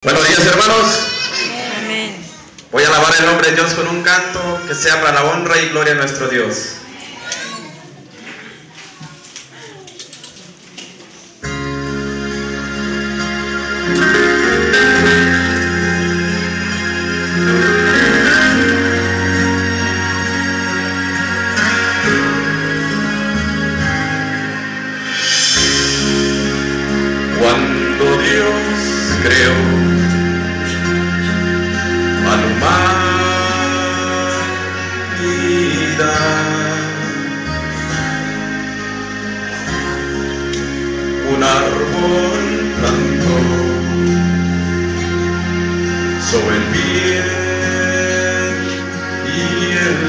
Buenos días hermanos. Voy a alabar el nombre de Dios con un canto que sea para la honra y gloria de nuestro Dios. Cuando Dios creó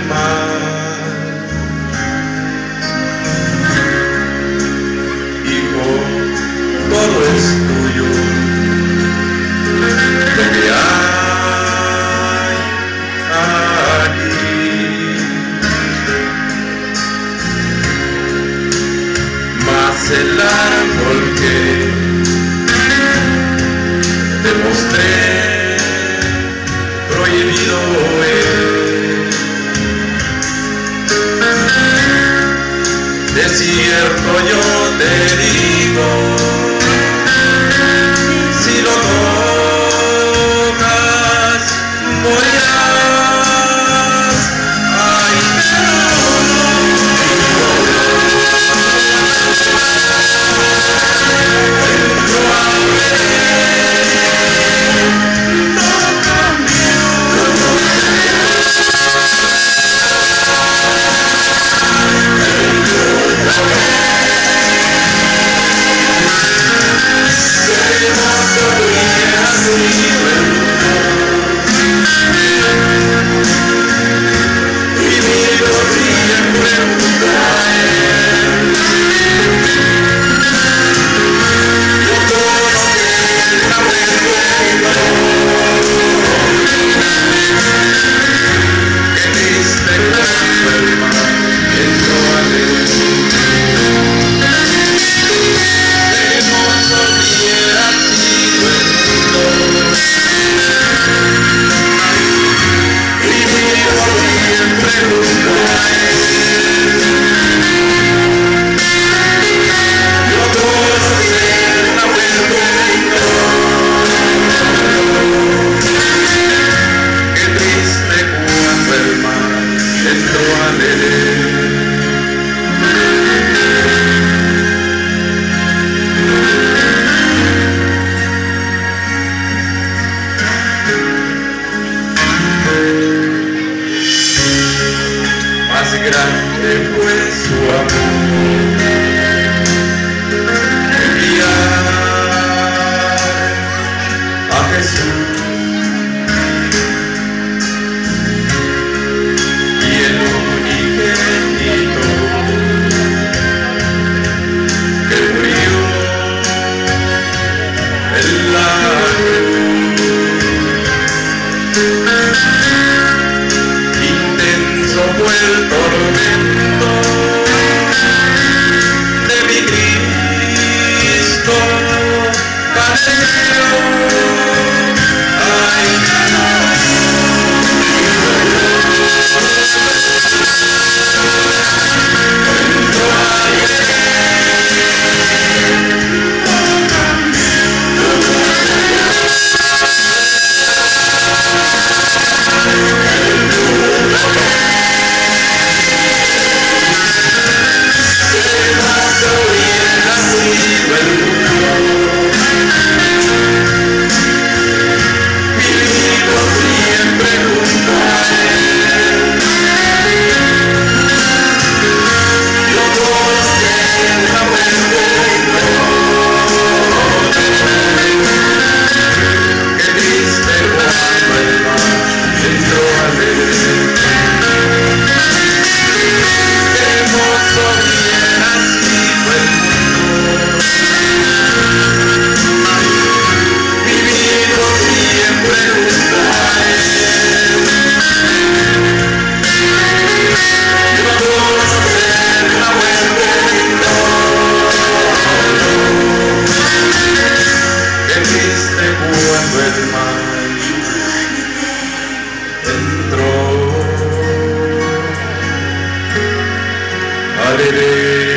my cierto yo te digo. Pues su amor enviar a Jesús y el único que murió el largo, intenso fuerte. you. Hare